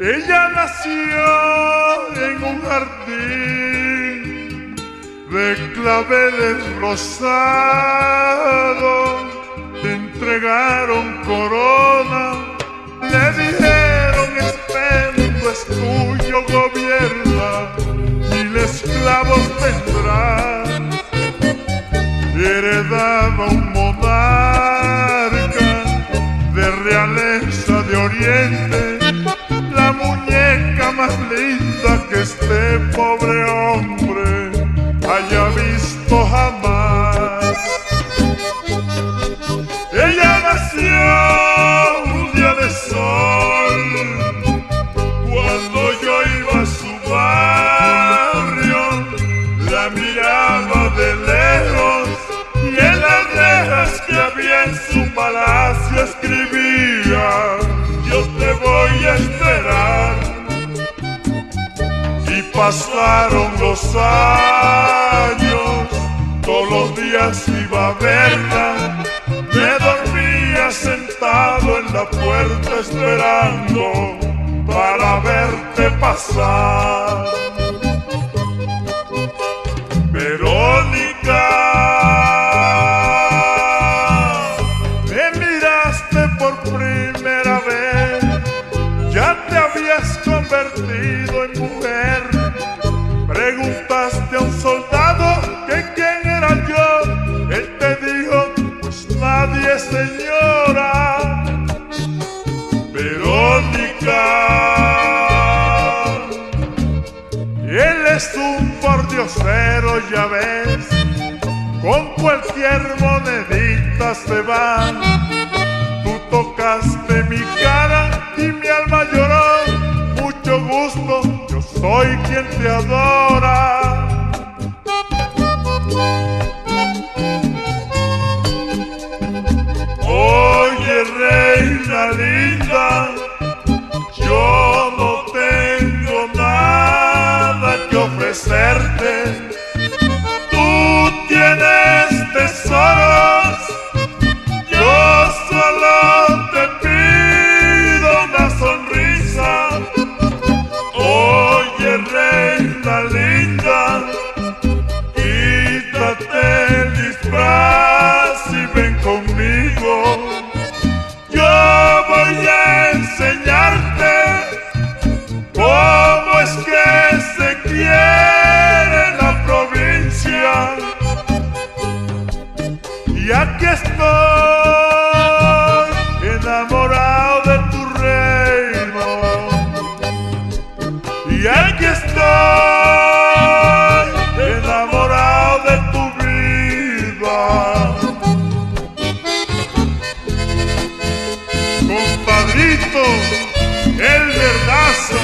Ella nació en un jardín de claveles rosados. Le entregaron corona, le dijeron estendo es tuyo gobierna, mil esclavos tendrán. Más linda que este pobre hombre haya visto jamás. Ella nació un día de sol, cuando yo iba a su barrio, la miraba de lejos y en las rejas que había en su palacio escribía pasaron los años, todos los días iba a verla. Me dormía sentado en la puerta esperando para verte pasar. Verónica, me miraste por primera vez, ya te habías convertido en mujer. Nadie señora. Verónica, él es un pordiosero, ya ves, con cualquier monedita se va. Tú tocaste mi cara y mi alma lloró. Mucho gusto, yo soy quien te adora. Te pido una sonrisa. Oye, reina linda, quítate el disfraz y ven conmigo. Yo voy a enseñarte cómo es que se quiere la provincia. Y aquí estoy Y aquí estoy enamorado de tu vida. Compadrito, el verdazo.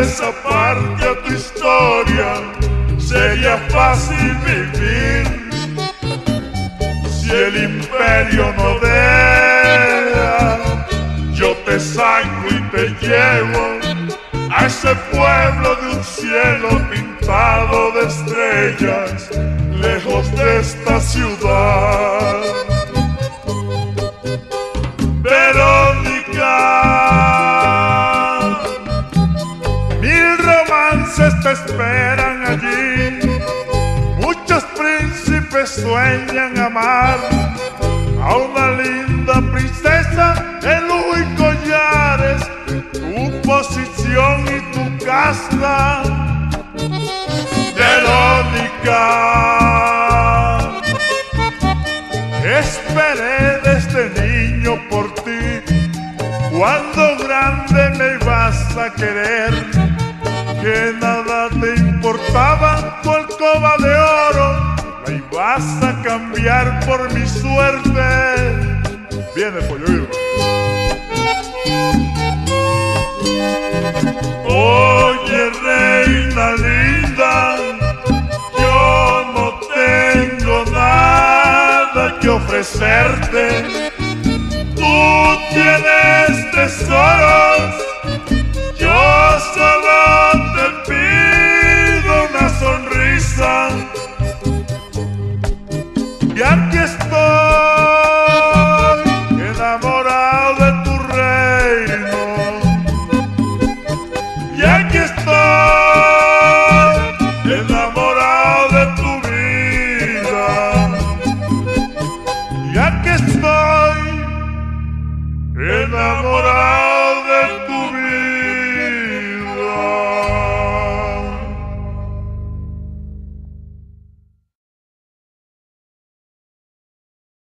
Esa parte a tu historia, sería fácil vivir. Si el imperio no deja, yo te saco y te llevo a ese pueblo de un cielo esperan allí, muchos príncipes sueñan amar a una linda princesa en lujo y collares, tu posición y tu casta. Verónica, esperé desde niño por ti, cuando grande me ibas a querer, que nada te importaba tu alcoba de oro, la ibas a cambiar por mi suerte. Viene pollo Oye, reina linda, yo no tengo nada que ofrecerte. Tú tienes tesoro Y aquí estoy, enamorado de tu reino. Y aquí estoy, enamorado de tu vida. Y aquí estoy, enamorado.